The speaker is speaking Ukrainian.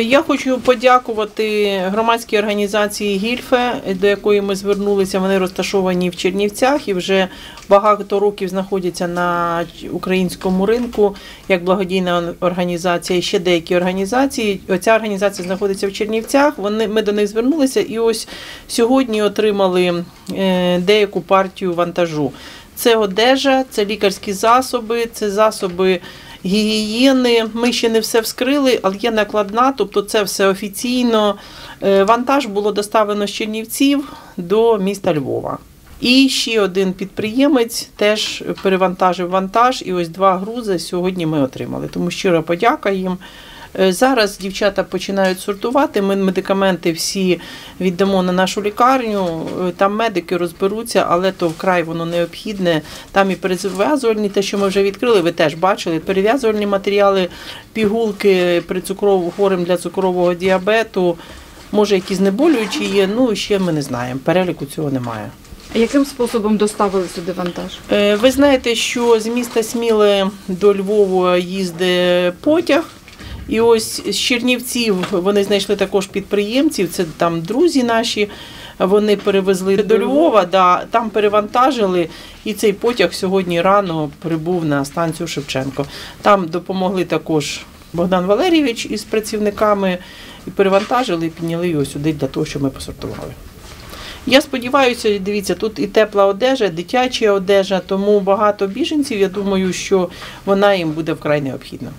Я хочу подякувати громадській організації Гільфе, до якої ми звернулися. Вони розташовані в Чернівцях і вже багато років знаходяться на українському ринку як благодійна організація. І ще деякі організації. Оця організація знаходиться в Чернівцях. Вони ми до них звернулися, і ось сьогодні отримали е, деяку партію вантажу. Це одежа, це лікарські засоби, це засоби гігієни. Ми ще не все вскрили, але є накладна, тобто це все офіційно. Е, Вантаж було доставлено з Чернівців до міста Львова. І ще один підприємець теж перевантажив вантаж, і ось два грузи сьогодні ми отримали. Тому щира подяка їм. Е, Зараз дівчата починають сортувати. Ми медикаменти всі віддамо на нашу лікарню. Е, Там медики розберуться, але то вкрай воно необхідне. Там і перев'язувальні, те, що ми вже відкрили, ви теж бачили. Перев'язувальні матеріали, пігулки при цукровому хворим для цукрового діабету. Може, якісь знеболюючі є. Ну ще ми не знаємо. Переліку цього немає. Яким способом доставили сюди вантаж? Е, Ви знаєте, що з міста Сміле до Львова їздить потяг. І ось з Чернівців вони знайшли також підприємців, це там друзі наші. Вони перевезли до Львова, да, там перевантажили, і цей потяг сьогодні рано прибув на станцію Шевченко. Там допомогли також Богдан Валерійович із працівниками, і перевантажили і підняли його сюди для того, щоб ми посортували. Я сподіваюся, дивіться, тут і тепла одежа, дитяча одежа, тому багато біженців. Я думаю, що вона їм буде вкрай необхідна.